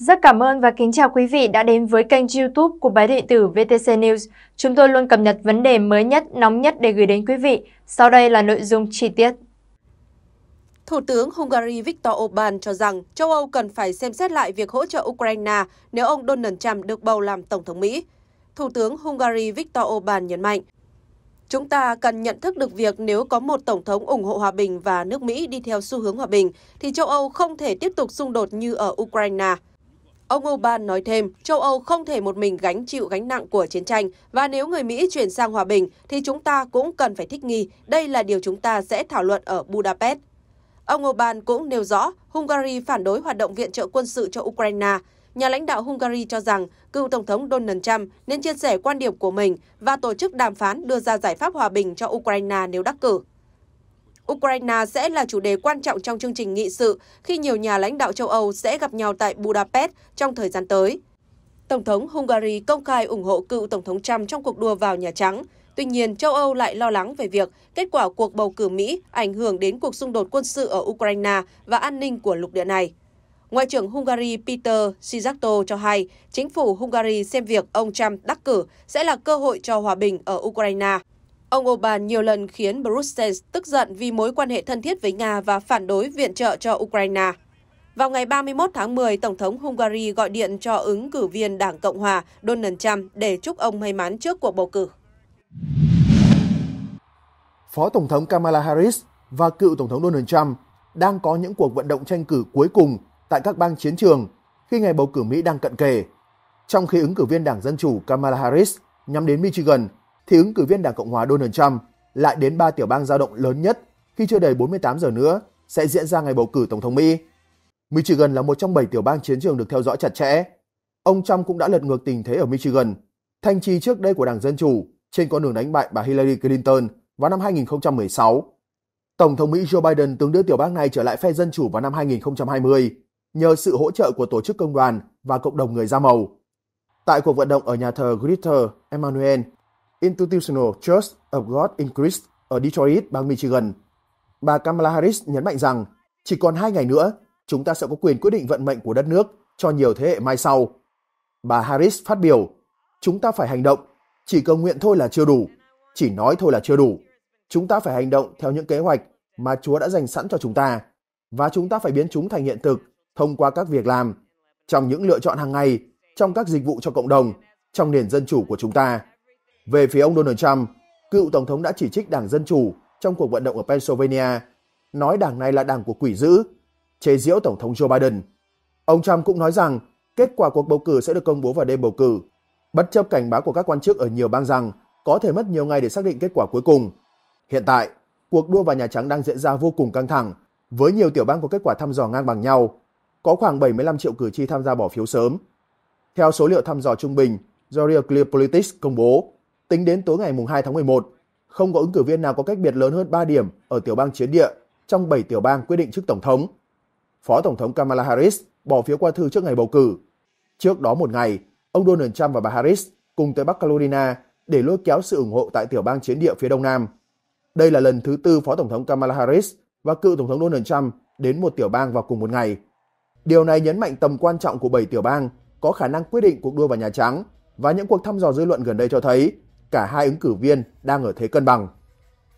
Rất cảm ơn và kính chào quý vị đã đến với kênh YouTube của báo điện tử VTC News. Chúng tôi luôn cập nhật vấn đề mới nhất, nóng nhất để gửi đến quý vị. Sau đây là nội dung chi tiết. Thủ tướng Hungary Viktor Orbán cho rằng châu Âu cần phải xem xét lại việc hỗ trợ Ukraine nếu ông Donald Trump được bầu làm Tổng thống Mỹ. Thủ tướng Hungary Viktor Orbán nhấn mạnh, Chúng ta cần nhận thức được việc nếu có một Tổng thống ủng hộ hòa bình và nước Mỹ đi theo xu hướng hòa bình, thì châu Âu không thể tiếp tục xung đột như ở Ukraine. Ông Orbán nói thêm, châu Âu không thể một mình gánh chịu gánh nặng của chiến tranh và nếu người Mỹ chuyển sang hòa bình thì chúng ta cũng cần phải thích nghi. Đây là điều chúng ta sẽ thảo luận ở Budapest. Ông Orbán cũng nêu rõ Hungary phản đối hoạt động viện trợ quân sự cho Ukraine. Nhà lãnh đạo Hungary cho rằng cựu Tổng thống Donald Trump nên chia sẻ quan điểm của mình và tổ chức đàm phán đưa ra giải pháp hòa bình cho Ukraine nếu đắc cử. Ukraine sẽ là chủ đề quan trọng trong chương trình nghị sự khi nhiều nhà lãnh đạo châu Âu sẽ gặp nhau tại Budapest trong thời gian tới. Tổng thống Hungary công khai ủng hộ cựu Tổng thống Trump trong cuộc đua vào Nhà Trắng. Tuy nhiên, châu Âu lại lo lắng về việc kết quả cuộc bầu cử Mỹ ảnh hưởng đến cuộc xung đột quân sự ở Ukraine và an ninh của lục địa này. Ngoại trưởng Hungary Peter Szijjarto cho hay chính phủ Hungary xem việc ông Trump đắc cử sẽ là cơ hội cho hòa bình ở Ukraine. Ông Orbán nhiều lần khiến Brussels tức giận vì mối quan hệ thân thiết với Nga và phản đối viện trợ cho Ukraine. Vào ngày 31 tháng 10, Tổng thống Hungary gọi điện cho ứng cử viên Đảng Cộng Hòa Donald Trump để chúc ông may mắn trước cuộc bầu cử. Phó Tổng thống Kamala Harris và cựu Tổng thống Donald Trump đang có những cuộc vận động tranh cử cuối cùng tại các bang chiến trường khi ngày bầu cử Mỹ đang cận kề. Trong khi ứng cử viên Đảng Dân Chủ Kamala Harris nhắm đến Michigan, thì ứng cử viên Đảng Cộng hòa Donald Trump lại đến ba tiểu bang dao động lớn nhất khi chưa đầy 48 giờ nữa sẽ diễn ra ngày bầu cử Tổng thống Mỹ. Michigan là một trong 7 tiểu bang chiến trường được theo dõi chặt chẽ. Ông Trump cũng đã lật ngược tình thế ở Michigan, thanh trì trước đây của Đảng Dân Chủ trên con đường đánh bại bà Hillary Clinton vào năm 2016. Tổng thống Mỹ Joe Biden từng đưa tiểu bang này trở lại phe Dân Chủ vào năm 2020 nhờ sự hỗ trợ của tổ chức công đoàn và cộng đồng người da màu. Tại cuộc vận động ở nhà thờ Greater Emmanuel Institutional Church of God in Christ ở Detroit, bang Michigan, bà Kamala Harris nhấn mạnh rằng chỉ còn hai ngày nữa, chúng ta sẽ có quyền quyết định vận mệnh của đất nước cho nhiều thế hệ mai sau. Bà Harris phát biểu, chúng ta phải hành động, chỉ cầu nguyện thôi là chưa đủ, chỉ nói thôi là chưa đủ. Chúng ta phải hành động theo những kế hoạch mà Chúa đã dành sẵn cho chúng ta, và chúng ta phải biến chúng thành hiện thực thông qua các việc làm, trong những lựa chọn hàng ngày, trong các dịch vụ cho cộng đồng, trong nền dân chủ của chúng ta. Về phía ông Donald Trump, cựu Tổng thống đã chỉ trích Đảng Dân Chủ trong cuộc vận động ở Pennsylvania, nói đảng này là đảng của quỷ dữ, chế giễu Tổng thống Joe Biden. Ông Trump cũng nói rằng kết quả cuộc bầu cử sẽ được công bố vào đêm bầu cử, bất chấp cảnh báo của các quan chức ở nhiều bang rằng có thể mất nhiều ngày để xác định kết quả cuối cùng. Hiện tại, cuộc đua vào Nhà Trắng đang diễn ra vô cùng căng thẳng, với nhiều tiểu bang có kết quả thăm dò ngang bằng nhau. Có khoảng 75 triệu cử tri tham gia bỏ phiếu sớm. Theo số liệu thăm dò trung bình do Real Clear Politics công bố, Tính đến tối ngày 2 tháng 11, không có ứng cử viên nào có cách biệt lớn hơn 3 điểm ở tiểu bang chiến địa trong 7 tiểu bang quyết định chức tổng thống. Phó Tổng thống Kamala Harris bỏ phiếu qua thư trước ngày bầu cử. Trước đó một ngày, ông Donald Trump và bà Harris cùng tới Bắc Carolina để lôi kéo sự ủng hộ tại tiểu bang chiến địa phía đông nam. Đây là lần thứ tư Phó Tổng thống Kamala Harris và cựu Tổng thống Donald Trump đến một tiểu bang vào cùng một ngày. Điều này nhấn mạnh tầm quan trọng của 7 tiểu bang có khả năng quyết định cuộc đua vào Nhà Trắng và những cuộc thăm dò dư luận gần đây cho thấy cả hai ứng cử viên đang ở thế cân bằng.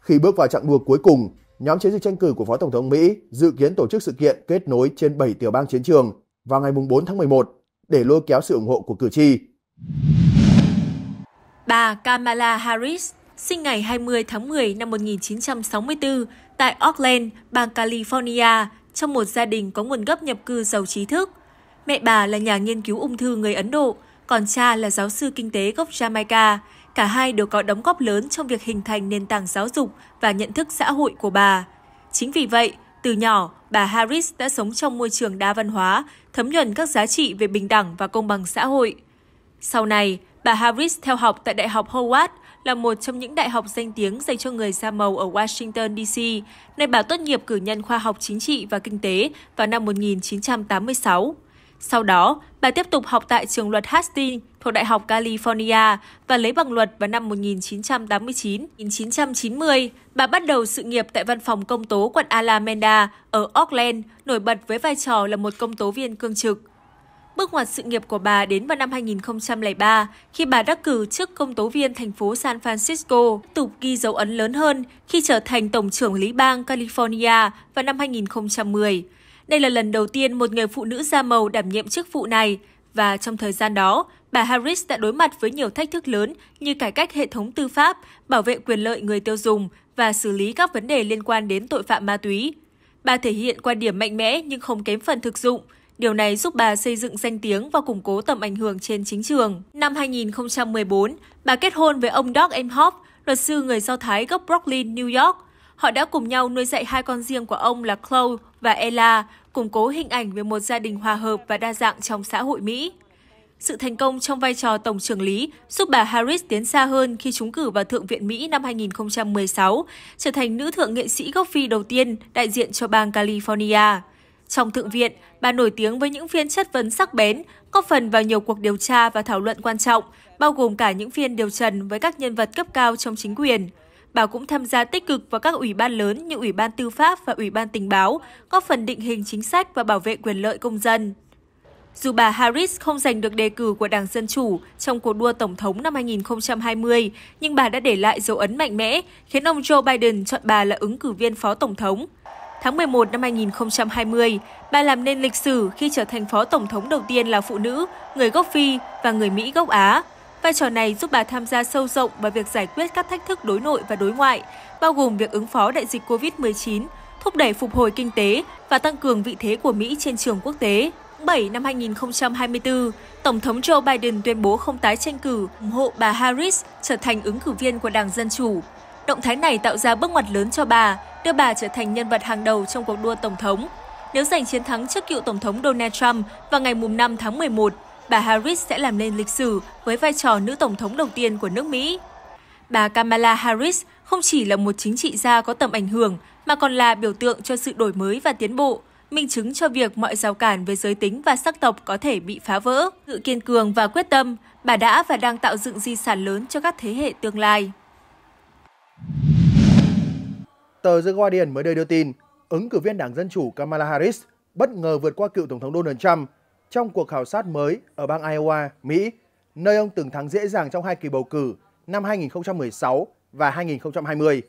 Khi bước vào chặng đua cuối cùng, nhóm chiến dịch tranh cử của Phó Tổng thống Mỹ dự kiến tổ chức sự kiện kết nối trên 7 tiểu bang chiến trường vào ngày 4 tháng 11 để lôi kéo sự ủng hộ của cử tri. Bà Kamala Harris sinh ngày 20 tháng 10 năm 1964 tại Oakland, bang California, trong một gia đình có nguồn gốc nhập cư giàu trí thức. Mẹ bà là nhà nghiên cứu ung thư người Ấn Độ, còn cha là giáo sư kinh tế gốc Jamaica, Cả hai đều có đóng góp lớn trong việc hình thành nền tảng giáo dục và nhận thức xã hội của bà. Chính vì vậy, từ nhỏ, bà Harris đã sống trong môi trường đa văn hóa, thấm nhuần các giá trị về bình đẳng và công bằng xã hội. Sau này, bà Harris theo học tại Đại học Howard, là một trong những đại học danh tiếng dành cho người da màu ở Washington, D.C., nơi bà tốt nghiệp cử nhân khoa học chính trị và kinh tế vào năm 1986. Sau đó, bà tiếp tục học tại trường luật Hastings thuộc Đại học California và lấy bằng luật vào năm 1989-1990. Bà bắt đầu sự nghiệp tại văn phòng công tố quận Alameda ở Oakland, nổi bật với vai trò là một công tố viên cương trực. Bước ngoặt sự nghiệp của bà đến vào năm 2003 khi bà đắc cử chức công tố viên thành phố San Francisco, tục ghi dấu ấn lớn hơn khi trở thành Tổng trưởng lý bang California vào năm 2010. Đây là lần đầu tiên một người phụ nữ da màu đảm nhiệm chức vụ này và trong thời gian đó, bà Harris đã đối mặt với nhiều thách thức lớn như cải cách hệ thống tư pháp, bảo vệ quyền lợi người tiêu dùng và xử lý các vấn đề liên quan đến tội phạm ma túy. Bà thể hiện quan điểm mạnh mẽ nhưng không kém phần thực dụng. Điều này giúp bà xây dựng danh tiếng và củng cố tầm ảnh hưởng trên chính trường. Năm 2014, bà kết hôn với ông Doc Emhoff, luật sư người Do Thái gốc Brooklyn, New York. Họ đã cùng nhau nuôi dạy hai con riêng của ông là Chloe và Ella, củng cố hình ảnh về một gia đình hòa hợp và đa dạng trong xã hội Mỹ. Sự thành công trong vai trò tổng trưởng lý giúp bà Harris tiến xa hơn khi trúng cử vào Thượng viện Mỹ năm 2016, trở thành nữ thượng nghệ sĩ gốc Phi đầu tiên đại diện cho bang California. Trong Thượng viện, bà nổi tiếng với những phiên chất vấn sắc bén, góp phần vào nhiều cuộc điều tra và thảo luận quan trọng, bao gồm cả những phiên điều trần với các nhân vật cấp cao trong chính quyền. Bà cũng tham gia tích cực vào các ủy ban lớn như Ủy ban Tư pháp và Ủy ban Tình báo, góp phần định hình chính sách và bảo vệ quyền lợi công dân. Dù bà Harris không giành được đề cử của Đảng Dân Chủ trong cuộc đua Tổng thống năm 2020, nhưng bà đã để lại dấu ấn mạnh mẽ, khiến ông Joe Biden chọn bà là ứng cử viên Phó Tổng thống. Tháng 11 năm 2020, bà làm nên lịch sử khi trở thành Phó Tổng thống đầu tiên là phụ nữ, người gốc Phi và người Mỹ gốc Á. Vai trò này giúp bà tham gia sâu rộng vào việc giải quyết các thách thức đối nội và đối ngoại, bao gồm việc ứng phó đại dịch COVID-19, thúc đẩy phục hồi kinh tế và tăng cường vị thế của Mỹ trên trường quốc tế. 7 năm 2024, Tổng thống Joe Biden tuyên bố không tái tranh cử, ủng hộ bà Harris trở thành ứng cử viên của Đảng Dân Chủ. Động thái này tạo ra bước ngoặt lớn cho bà, đưa bà trở thành nhân vật hàng đầu trong cuộc đua Tổng thống. Nếu giành chiến thắng trước cựu Tổng thống Donald Trump vào ngày 5 tháng 11, bà Harris sẽ làm nên lịch sử với vai trò nữ Tổng thống đầu tiên của nước Mỹ. Bà Kamala Harris không chỉ là một chính trị gia có tầm ảnh hưởng, mà còn là biểu tượng cho sự đổi mới và tiến bộ, minh chứng cho việc mọi rào cản về giới tính và sắc tộc có thể bị phá vỡ. Sự kiên cường và quyết tâm, bà đã và đang tạo dựng di sản lớn cho các thế hệ tương lai. Tờ The Guardian mới đây đưa tin, ứng cử viên Đảng Dân Chủ Kamala Harris bất ngờ vượt qua cựu Tổng thống Donald Trump trong cuộc khảo sát mới ở bang Iowa, Mỹ, nơi ông từng thắng dễ dàng trong hai kỳ bầu cử năm 2016 và 2020.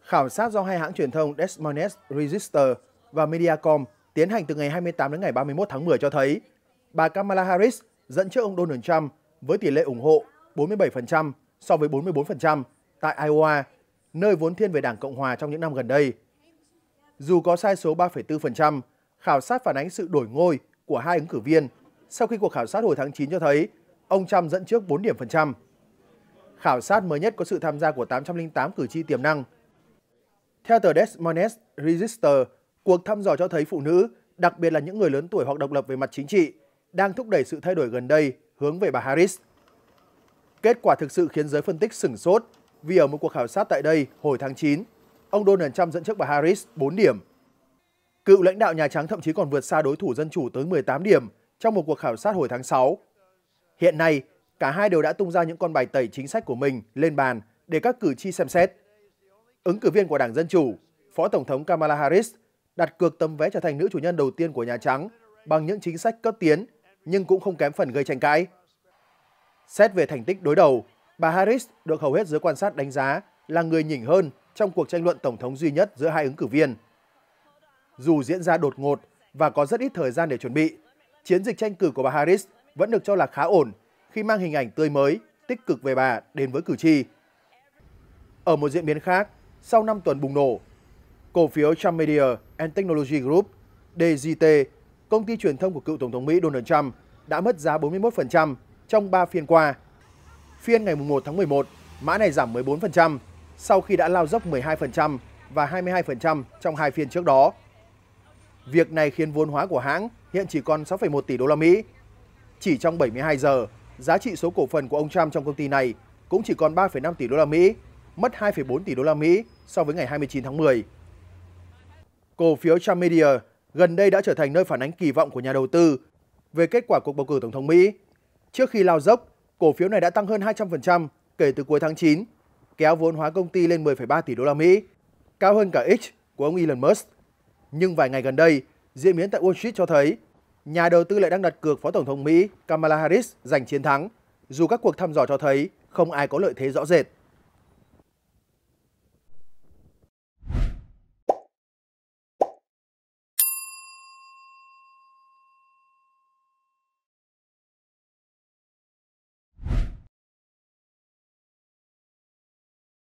Khảo sát do hai hãng truyền thông Des Moines Register và Mediacom tiến hành từ ngày 28 đến ngày 31 tháng 10 cho thấy bà Kamala Harris dẫn trước ông Donald Trump với tỷ lệ ủng hộ 47% so với 44% tại Iowa, nơi vốn thiên về Đảng Cộng Hòa trong những năm gần đây. Dù có sai số 3,4%, khảo sát phản ánh sự đổi ngôi của hai ứng cử viên sau khi cuộc khảo sát hồi tháng 9 cho thấy ông Trump dẫn trước 4 điểm phần trăm. Khảo sát mới nhất có sự tham gia của 808 cử tri tiềm năng. Theo tờ Des Moines Register, Cuộc thăm dò cho thấy phụ nữ, đặc biệt là những người lớn tuổi hoặc độc lập về mặt chính trị, đang thúc đẩy sự thay đổi gần đây hướng về bà Harris. Kết quả thực sự khiến giới phân tích sửng sốt vì ở một cuộc khảo sát tại đây hồi tháng 9, ông Donald Trump dẫn trước bà Harris 4 điểm. Cựu lãnh đạo Nhà Trắng thậm chí còn vượt xa đối thủ Dân Chủ tới 18 điểm trong một cuộc khảo sát hồi tháng 6. Hiện nay, cả hai đều đã tung ra những con bài tẩy chính sách của mình lên bàn để các cử tri xem xét. Ứng cử viên của Đảng Dân Chủ, Phó Tổng thống Kamala Harris đặt cược tấm vé trở thành nữ chủ nhân đầu tiên của Nhà Trắng bằng những chính sách cấp tiến, nhưng cũng không kém phần gây tranh cãi. Xét về thành tích đối đầu, bà Harris được hầu hết giới quan sát đánh giá là người nhỉnh hơn trong cuộc tranh luận tổng thống duy nhất giữa hai ứng cử viên. Dù diễn ra đột ngột và có rất ít thời gian để chuẩn bị, chiến dịch tranh cử của bà Harris vẫn được cho là khá ổn khi mang hình ảnh tươi mới, tích cực về bà đến với cử tri. Ở một diễn biến khác, sau 5 tuần bùng nổ, cổ phiếu Trump Media and Technology Group, DGT, công ty truyền thông của cựu Tổng thống Mỹ Donald Trump, đã mất giá 41% trong 3 phiên qua. Phiên ngày 1 tháng 11, mã này giảm 14% sau khi đã lao dốc 12% và 22% trong hai phiên trước đó. Việc này khiến vốn hóa của hãng hiện chỉ còn 6,1 tỷ đô la Mỹ. Chỉ trong 72 giờ, giá trị số cổ phần của ông Trump trong công ty này cũng chỉ còn 3,5 tỷ đô la Mỹ, mất 2,4 tỷ đô la Mỹ so với ngày 29 tháng 10. Cổ phiếu Trump Media gần đây đã trở thành nơi phản ánh kỳ vọng của nhà đầu tư về kết quả cuộc bầu cử tổng thống Mỹ. Trước khi lao dốc, cổ phiếu này đã tăng hơn 200% kể từ cuối tháng 9, kéo vốn hóa công ty lên 10,3 tỷ đô la Mỹ, cao hơn cả X của ông Elon Musk. Nhưng vài ngày gần đây, diễn biến tại Wall Street cho thấy nhà đầu tư lại đang đặt cược Phó Tổng thống Mỹ Kamala Harris giành chiến thắng, dù các cuộc thăm dò cho thấy không ai có lợi thế rõ rệt.